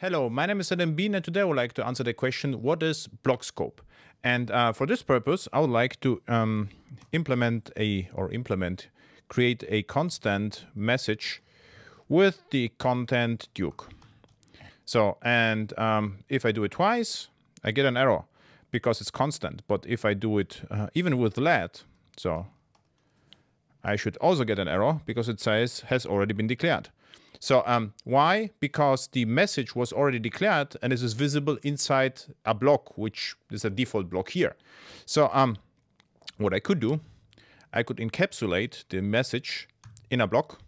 Hello, my name is Adam Bien and today I would like to answer the question, what is block scope? And uh, for this purpose, I would like to um, implement a, or implement, create a constant message with the content Duke. So, and um, if I do it twice, I get an error because it's constant. But if I do it uh, even with let, so I should also get an error because it says has already been declared. So um, why? Because the message was already declared and it is visible inside a block, which is a default block here. So um, what I could do, I could encapsulate the message in a block,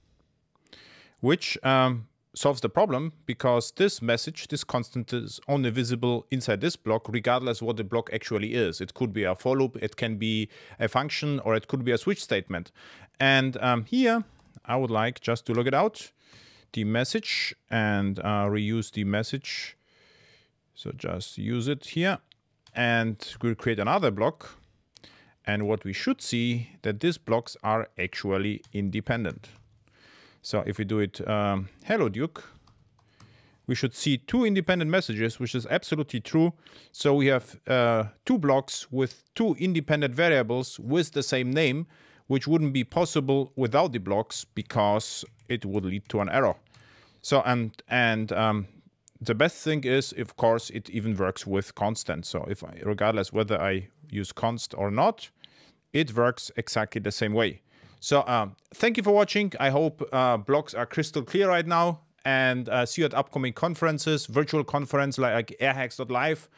which um, solves the problem because this message, this constant is only visible inside this block, regardless what the block actually is. It could be a for loop, it can be a function, or it could be a switch statement. And um, here, I would like just to log it out the message and uh, reuse the message. So just use it here and we'll create another block. And what we should see that these blocks are actually independent. So if we do it um, hello Duke, we should see two independent messages, which is absolutely true. So we have uh, two blocks with two independent variables with the same name, which wouldn't be possible without the blocks because it would lead to an error. So and and um, the best thing is, of course, it even works with constant. So if I, regardless whether I use const or not, it works exactly the same way. So um, thank you for watching. I hope uh, blocks are crystal clear right now and uh, see you at upcoming conferences, virtual conference like airhacks.live,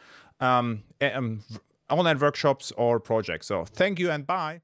um, um, online workshops or projects. So thank you and bye.